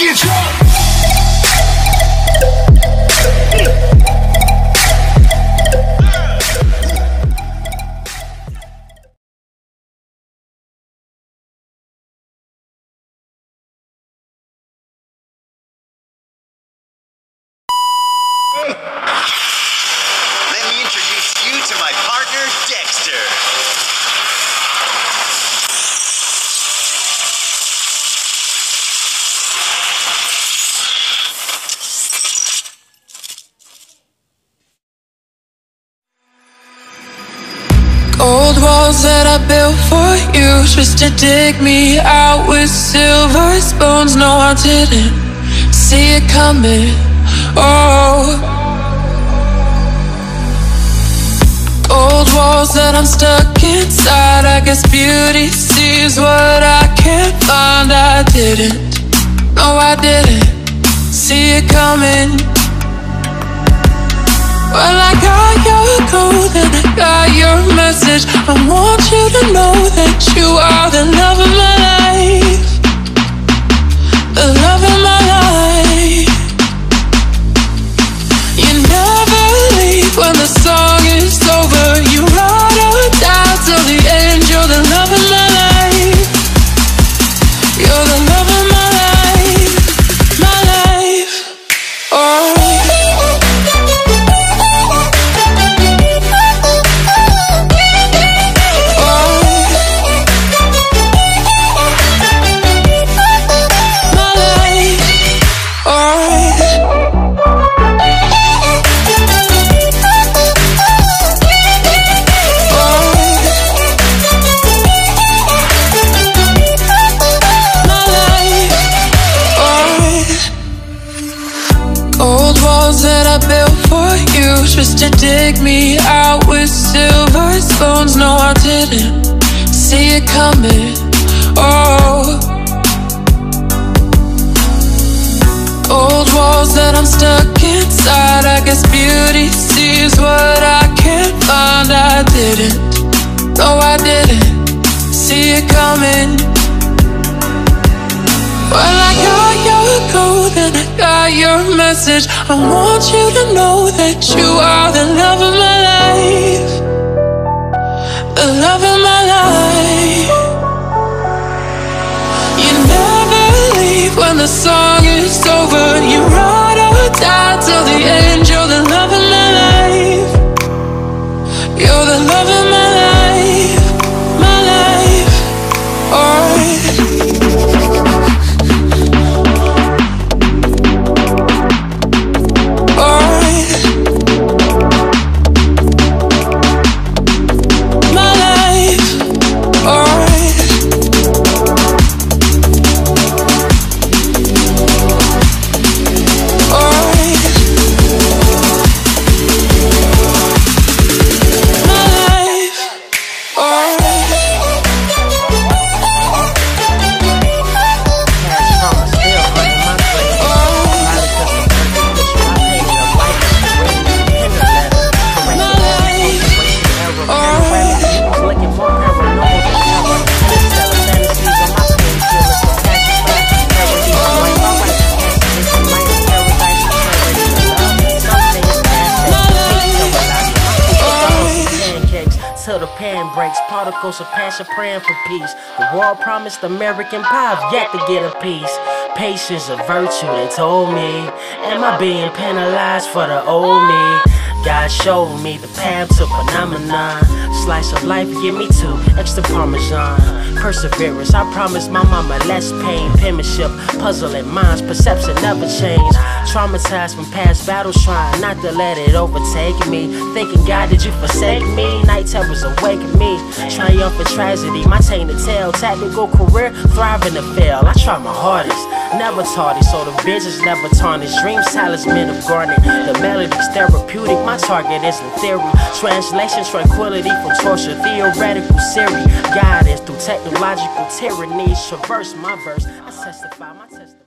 get drunk. Built for you just to dig me out with silver spoons. No, I didn't see it coming. Oh, gold walls that I'm stuck inside. I guess beauty sees what I can't find. I didn't, no, I didn't see it coming. Well, I got your code and I got your message. I want you to know that you are the love of my life. The love of my life. You never leave when the song is over. You ride or die till the just to dig me out with silver spoons. No, I didn't see it coming. Oh, old walls that I'm stuck inside. I guess beauty sees what I can't find. I didn't, no, I didn't see it coming. Well, I got message. I want you to know that you are the love of my life. The love of my life. You never leave when the song till the pan breaks. Particles of passion praying for peace. The world promised American pie, I've yet to get a piece. Patience a virtue, they told me. Am I being penalized for the old me? God showed me the path to phenomenon. Slice of life, give me two extra parmesan. Perseverance, I promised my mama less pain. Penmanship, puzzling minds, perception never change. Traumatized from past battles, trying not to let it overtake me. Thinking, God, did you forsake me? Night terrors awaken me. Triumphant tragedy, my tainted tale. Tactical career, thriving to fail. I try my hardest, never tardy, so the visions never tarnish. Dreams, talisman of garnet. The melody's therapeutic, my target is in theory. Translation, tranquility from torture, theoretical Siri. Guidance through technological tyrannies. Traverse my verse, I testify my testimony.